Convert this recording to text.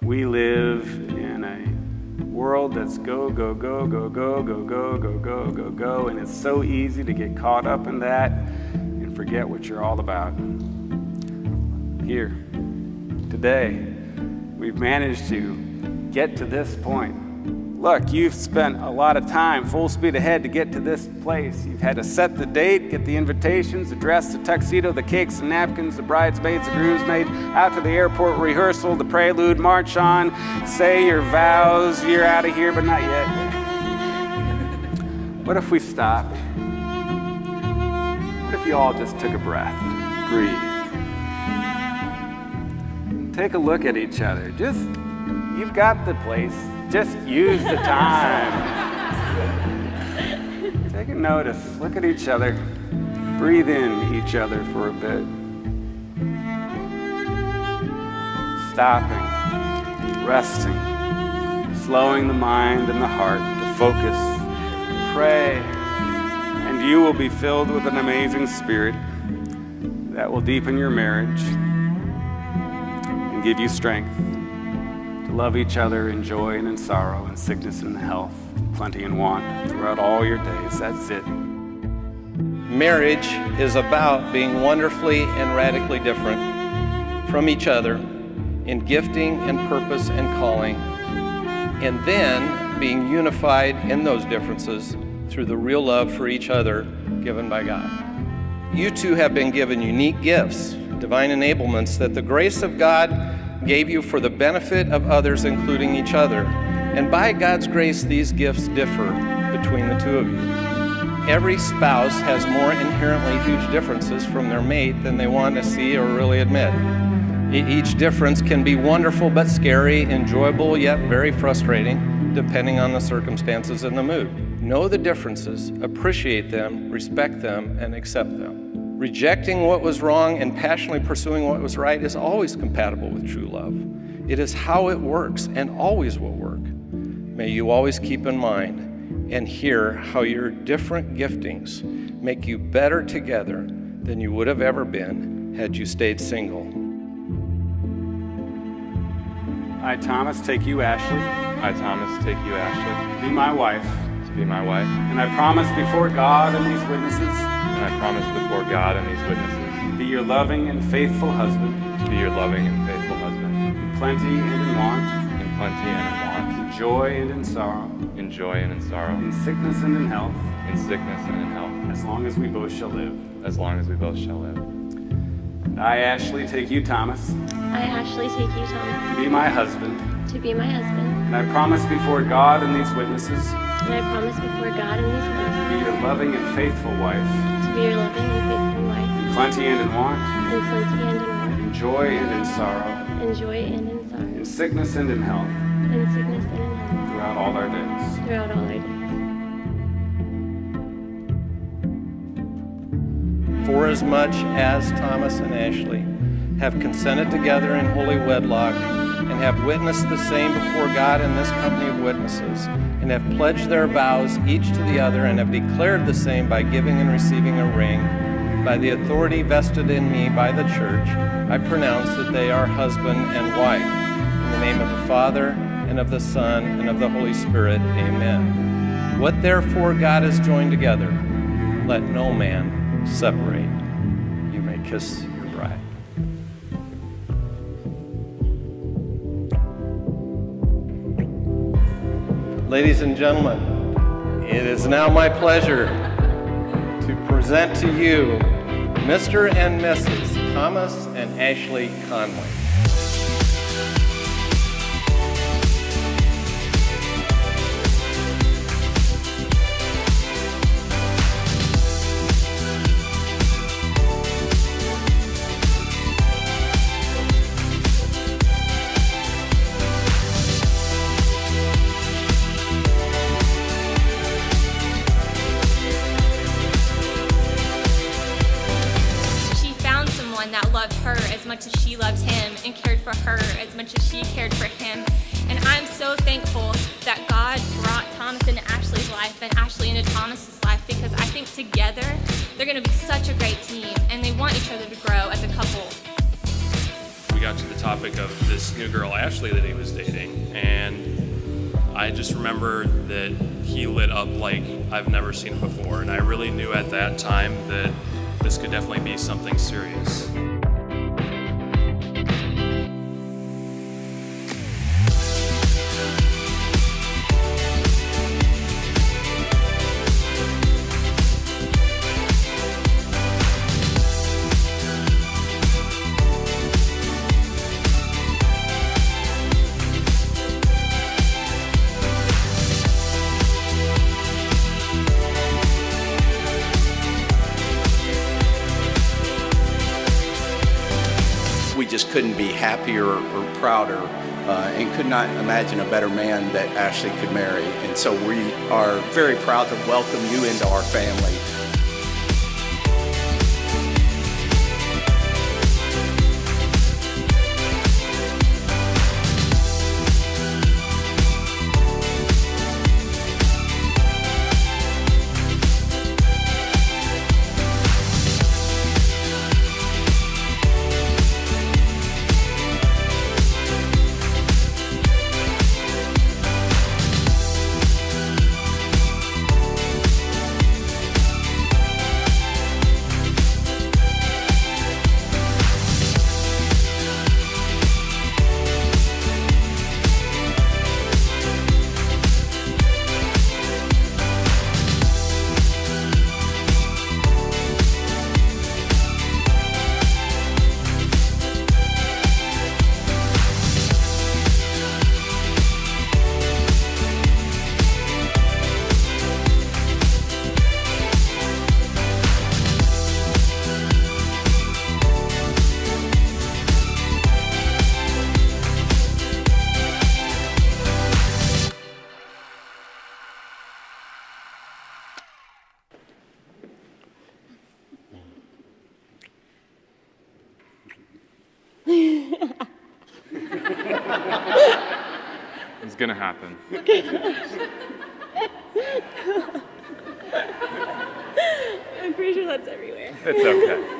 We live in a world that's go, go, go, go, go, go, go, go, go, go, go, and it's so easy to get caught up in that and forget what you're all about. Here, today, we've managed to get to this point look, you've spent a lot of time full speed ahead to get to this place. You've had to set the date, get the invitations, the dress, the tuxedo, the cakes, the napkins, the bridesmaids, the groomsmaid, out to the airport rehearsal, the prelude, march on, say your vows, you're out of here, but not yet. What if we stopped? What if you all just took a breath, breathe? Take a look at each other. Just, you've got the place just use the time. Take a notice. Look at each other. Breathe in each other for a bit. Stopping, resting, slowing the mind and the heart to focus. Pray, and you will be filled with an amazing spirit that will deepen your marriage and give you strength love each other in joy and in sorrow, in sickness and in health, plenty and want throughout all your days. That's it. Marriage is about being wonderfully and radically different from each other in gifting and purpose and calling, and then being unified in those differences through the real love for each other given by God. You two have been given unique gifts, divine enablements that the grace of God gave you for the benefit of others, including each other. And by God's grace, these gifts differ between the two of you. Every spouse has more inherently huge differences from their mate than they want to see or really admit. Each difference can be wonderful but scary, enjoyable yet very frustrating, depending on the circumstances and the mood. Know the differences, appreciate them, respect them, and accept them. Rejecting what was wrong and passionately pursuing what was right is always compatible with true love. It is how it works and always will work. May you always keep in mind and hear how your different giftings make you better together than you would have ever been had you stayed single. I, Thomas, take you, Ashley. I, Thomas, take you, Ashley. Be my wife. To be my wife. And I promise before God and these witnesses and I promise before God and these witnesses to be your loving and faithful husband, to be your loving and faithful husband, in plenty and in want, in plenty and in want, in joy and in sorrow, in joy and in sorrow, in sickness and in health, in sickness and in health, as long as we both shall live. As long as we both shall live. And I, Ashley, take you, Thomas. I, Ashley, take you, Thomas. To be my husband. To be my husband. And I promise before God and these witnesses. And I promise before God and these witnesses. To be your loving and faithful wife To be your loving and faithful wife. In plenty and in want. In plenty and in want. In joy and in sorrow. In joy and in sorrow. In sickness and in health. In sickness and in health. Throughout all our days. Throughout all our days. For as much as Thomas and Ashley have consented together in holy wedlock and have witnessed the same before God in this company of witnesses, and have pledged their vows each to the other and have declared the same by giving and receiving a ring. By the authority vested in me by the church, I pronounce that they are husband and wife. In the name of the Father, and of the Son, and of the Holy Spirit, amen. What therefore God has joined together, let no man separate. You may kiss Ladies and gentlemen, it is now my pleasure to present to you Mr. and Mrs. Thomas and Ashley Conway. Much as she loved him and cared for her as much as she cared for him. And I'm so thankful that God brought Thomas into Ashley's life and Ashley into Thomas's life because I think together they're going to be such a great team and they want each other to grow as a couple. We got to the topic of this new girl, Ashley, that he was dating. And I just remember that he lit up like I've never seen before. And I really knew at that time that this could definitely be something serious. Couldn't be happier or prouder uh, and could not imagine a better man that Ashley could marry. And so we are very proud to welcome you into our family. Gonna happen. I'm pretty sure that's everywhere. It's okay.